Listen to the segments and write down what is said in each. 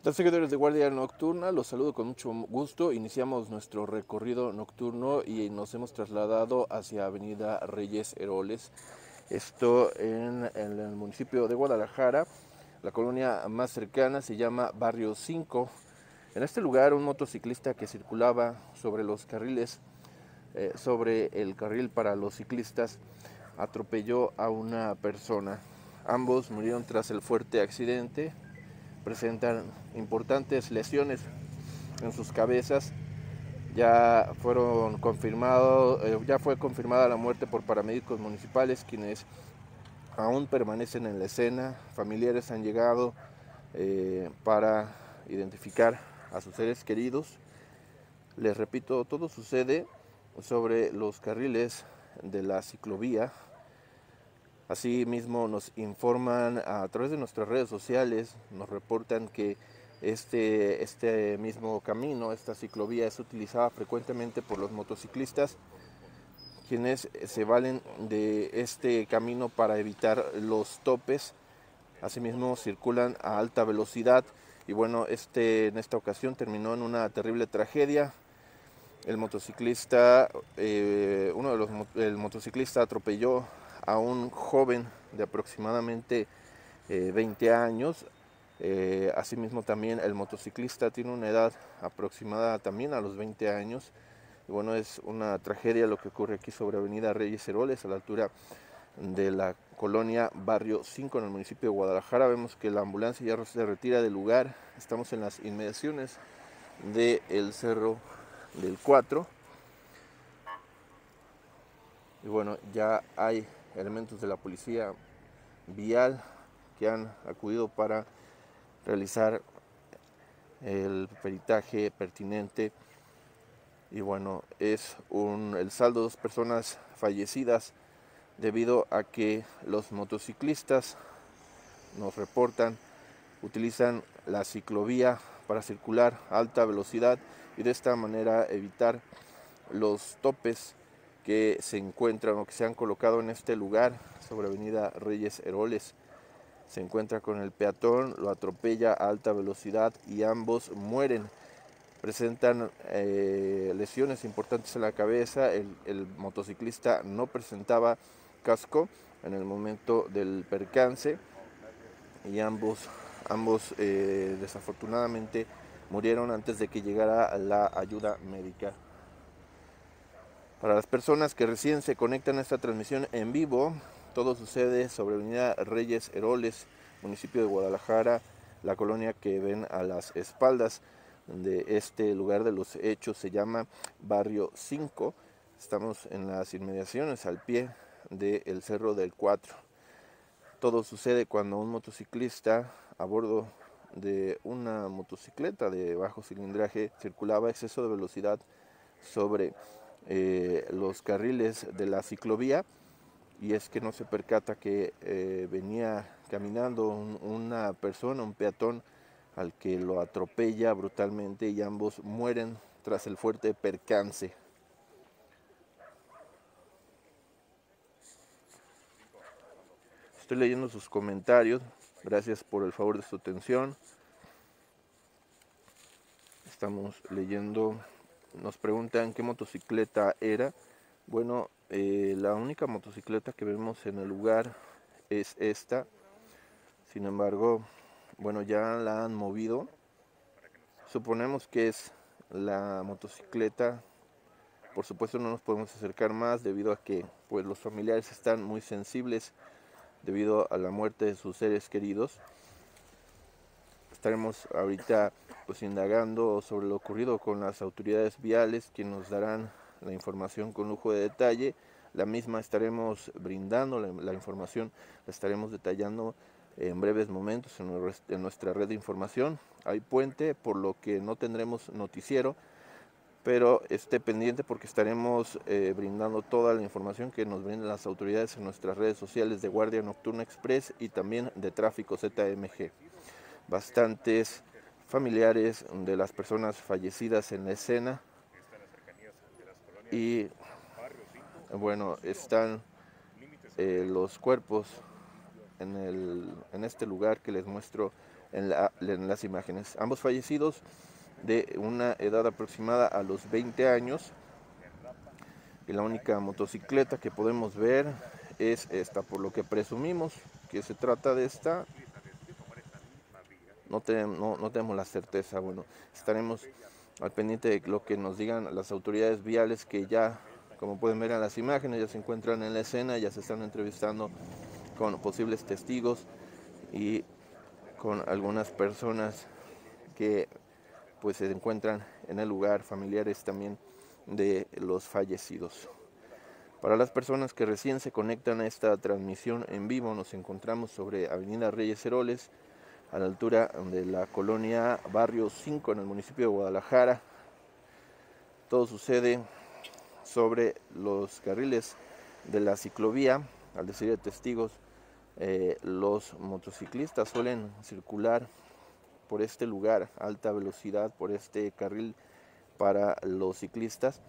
tal, seguidores de Guardia Nocturna? Los saludo con mucho gusto. Iniciamos nuestro recorrido nocturno y nos hemos trasladado hacia Avenida Reyes Heroles. Esto en, en el municipio de Guadalajara. La colonia más cercana se llama Barrio 5. En este lugar, un motociclista que circulaba sobre los carriles, eh, sobre el carril para los ciclistas, atropelló a una persona. Ambos murieron tras el fuerte accidente presentan importantes lesiones en sus cabezas. Ya fueron confirmados, eh, ya fue confirmada la muerte por paramédicos municipales quienes aún permanecen en la escena. Familiares han llegado eh, para identificar a sus seres queridos. Les repito, todo sucede sobre los carriles de la ciclovía Asimismo nos informan a través de nuestras redes sociales, nos reportan que este, este mismo camino, esta ciclovía es utilizada frecuentemente por los motociclistas, quienes se valen de este camino para evitar los topes. Asimismo circulan a alta velocidad y bueno, este en esta ocasión terminó en una terrible tragedia. El motociclista, eh, uno de los el motociclista atropelló a un joven de aproximadamente 20 eh, años. Eh, asimismo también el motociclista tiene una edad aproximada también a los 20 años. Y bueno, es una tragedia lo que ocurre aquí sobre Avenida Reyes Heroles, a la altura de la colonia Barrio 5 en el municipio de Guadalajara. Vemos que la ambulancia ya se retira del lugar. Estamos en las inmediaciones del Cerro del 4. Y bueno, ya hay elementos de la policía vial que han acudido para realizar el peritaje pertinente. Y bueno es un el saldo de dos personas fallecidas debido a que los motociclistas nos reportan utilizan la ciclovía para circular a alta velocidad y de esta manera evitar los topes que se encuentran o que se han colocado en este lugar sobre Avenida Reyes Heroles. Se encuentra con el peatón, lo atropella a alta velocidad y ambos mueren. Presentan eh, lesiones importantes en la cabeza. El, motociclista no presentaba casco en el momento del percance y ambos, ambos eh, desafortunadamente murieron antes de que llegara la ayuda médica. Para las personas que recién se conectan a esta transmisión en vivo, todo sucede sobre Avenida Reyes Heroles, municipio de Guadalajara, la colonia que ven a las espaldas de este lugar de los hechos se llama Barrio 5. Estamos en las inmediaciones al pie del Cerro del 4. Todo sucede cuando un motociclista a bordo de una motocicleta de bajo cilindraje circulaba a exceso de velocidad sobre eh, los carriles de la ciclovía y es que no se percata que eh, venía caminando una persona, un peatón, al que lo atropella brutalmente y ambos mueren tras el fuerte percance. Estoy leyendo sus comentarios. Gracias por el favor de su atención. Estamos leyendo nos preguntan qué motocicleta era. Bueno, eh, la única motocicleta que vemos en el lugar es esta. Sin embargo, bueno, ya la han movido. Suponemos que es la motocicleta. Por supuesto no nos podemos acercar más debido a que pues los familiares están muy sensibles debido a la muerte de sus seres queridos. Estaremos ahorita pues indagando sobre lo ocurrido con las autoridades viales que nos darán la información con lujo de detalle. La misma estaremos brindando, la, información la estaremos detallando en breves momentos en, nuestra red de información. Hay puente, por lo que no tendremos noticiero, pero esté pendiente porque estaremos eh, brindando toda la información que nos brindan las autoridades en nuestras redes sociales de Guardia Nocturna Express y también de Tráfico ZMG. Bastantes familiares de las personas fallecidas en la escena. Y bueno, están eh, los cuerpos en, el, en este lugar que les muestro en, las imágenes. Ambos fallecidos de una edad aproximada a los 20 años. Y la única motocicleta que podemos ver es esta, por lo que presumimos que se trata de esta. No, tenemos, no tenemos la certeza. Bueno, estaremos al pendiente de lo que nos digan las autoridades viales que ya, como pueden ver en las imágenes, ya se encuentran en la escena, ya se están entrevistando con posibles testigos y con algunas personas que pues se encuentran en el lugar, familiares también de los fallecidos. Para las personas que recién se conectan a esta transmisión en vivo, nos encontramos sobre Avenida Reyes Heroles, a la altura de la colonia Barrio 5 en el municipio de Guadalajara. Todo sucede sobre los carriles de la ciclovía. Al decir de testigos, eh, los motociclistas suelen circular por este lugar alta velocidad, por este carril para los ciclistas.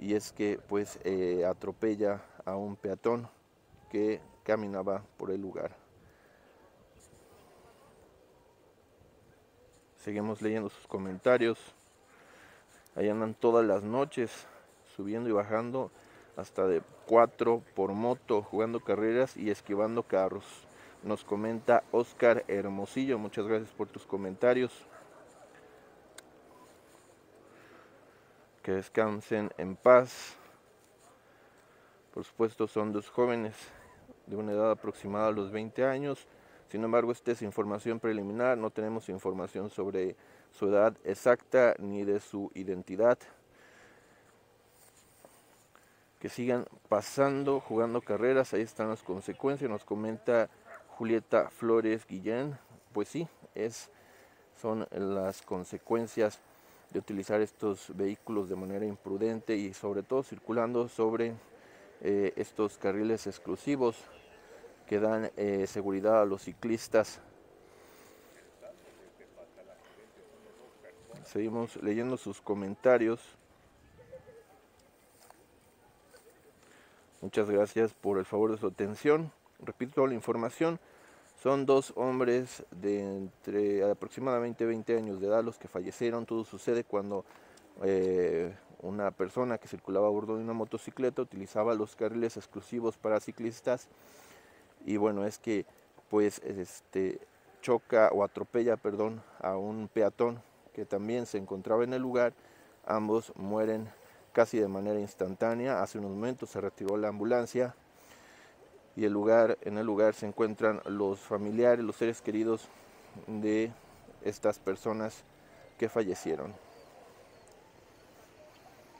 Y es que pues eh, atropella a un peatón que caminaba por el lugar. Seguimos leyendo sus comentarios. Ahí andan todas las noches, subiendo y bajando, hasta de cuatro por moto, jugando carreras y esquivando carros. Nos comenta Oscar Hermosillo. Muchas gracias por tus comentarios. Que descansen en paz. Por supuesto, son dos jóvenes de una edad aproximada a los 20 años sin embargo, esta es información preliminar, no tenemos información sobre su edad exacta ni de su identidad. Que sigan pasando, jugando carreras, ahí están las consecuencias, nos comenta Julieta Flores Guillén. Pues sí, es, son las consecuencias de utilizar estos vehículos de manera imprudente y sobre todo circulando sobre eh, estos carriles exclusivos que dan eh, seguridad a los ciclistas. Seguimos leyendo sus comentarios. Muchas gracias por el favor de su atención. Repito la información. Son dos hombres de entre aproximadamente 20 años de edad los que fallecieron. Todo sucede cuando eh, una persona que circulaba a bordo de una motocicleta utilizaba los carriles exclusivos para ciclistas y bueno, es que pues este choca o atropella, perdón, a un peatón que también se encontraba en el lugar. Ambos mueren casi de manera instantánea. Hace unos momentos se retiró la ambulancia y el lugar, en el lugar se encuentran los familiares, los seres queridos de estas personas que fallecieron.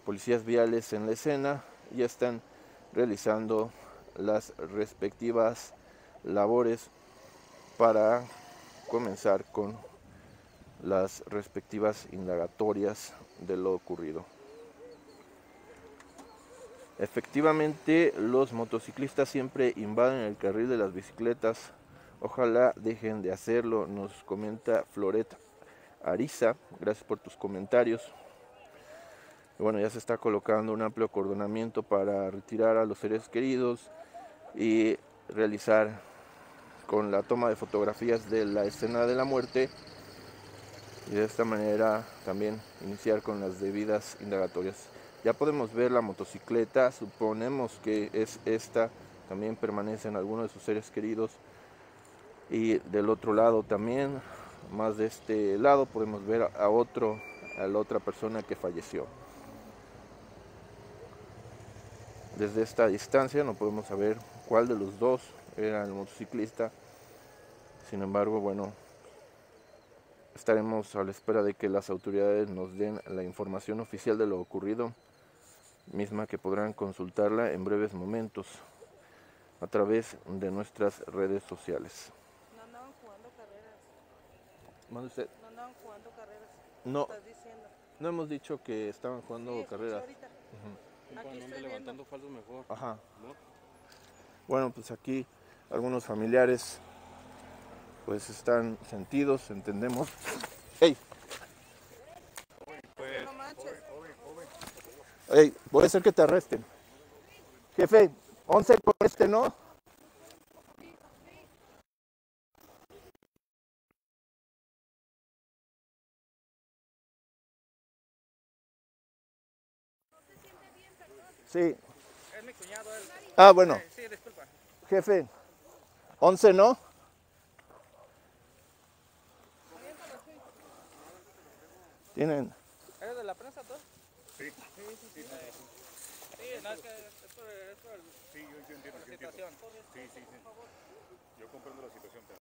Policías viales en la escena ya están realizando las respectivas labores para comenzar con las respectivas indagatorias de lo ocurrido. Efectivamente, los motociclistas siempre invaden el carril de las bicicletas. Ojalá dejen de hacerlo, nos comenta Floret Ariza. Gracias por tus comentarios. bueno, ya se está colocando un amplio acordonamiento para retirar a los seres queridos y realizar con la toma de fotografías de la escena de la muerte y de esta manera también iniciar con las debidas indagatorias. Ya podemos ver la motocicleta, suponemos que es esta, también permanecen algunos de sus seres queridos y del otro lado también, más de este lado podemos ver a otro, a la otra persona que falleció. Desde esta distancia no podemos saber cuál de los dos era el motociclista. Sin embargo, bueno, estaremos a la espera de que las autoridades nos den la información oficial de lo ocurrido, misma que podrán consultarla en breves momentos a través de nuestras redes sociales. No andaban jugando carreras. usted? No andaban jugando carreras. No. No hemos dicho que estaban jugando carreras. Aquí estoy levantando falsos mejor. Ajá. Bueno, pues aquí algunos familiares pues están sentidos, entendemos. ¡Ey! ¡Ey! Voy a hacer que te arresten. Jefe, 11 con este, ¿no? Sí. Es mi cuñado. Ah, bueno. Jefe, 11, ¿no? Tienen. ¿Eres de la prensa tú? Sí. Sí, sí, sí. Sí, no, es que es por, es por el- Sí, yo, yo entiendo, por la yo entiendo. situación. Sí, sí, sí. Yo comprendo la situación.